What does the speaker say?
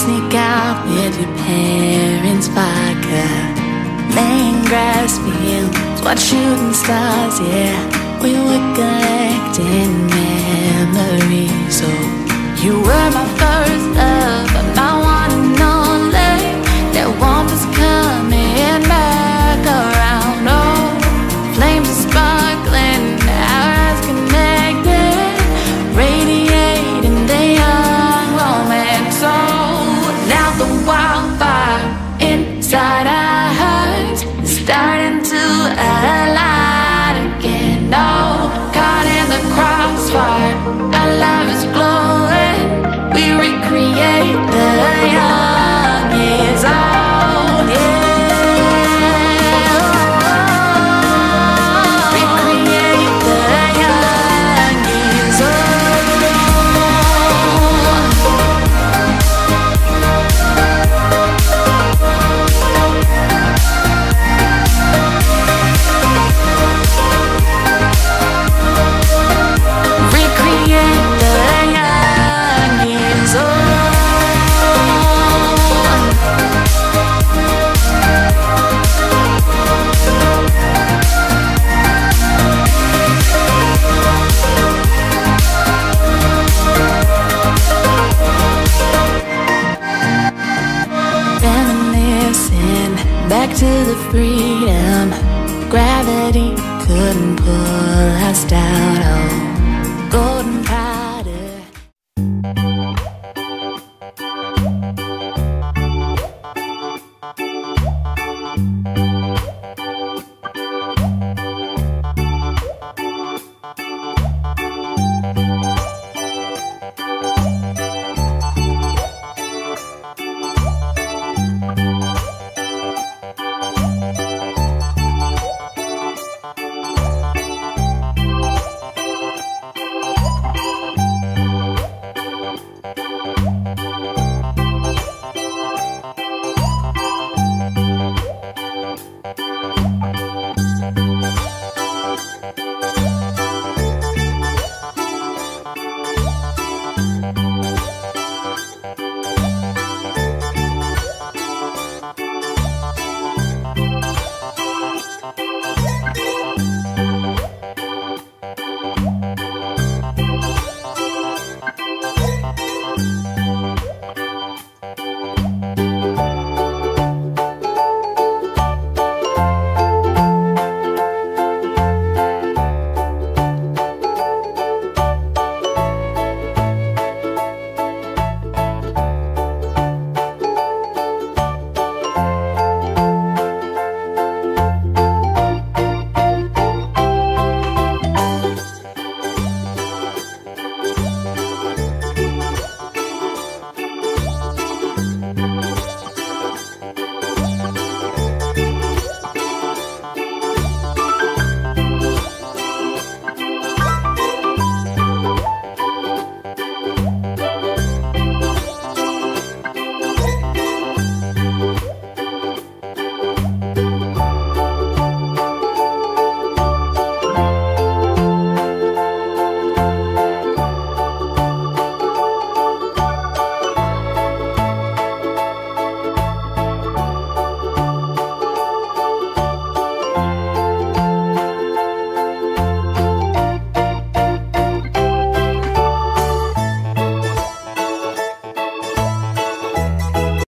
sneak out with your parents' vodka. Laying grass fields, watch shooting stars, yeah. We were collecting men. Back to the freedom Gravity couldn't pull us down. Oh, golden powder